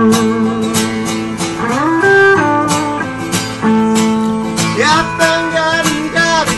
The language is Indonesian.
Ya tanggal dari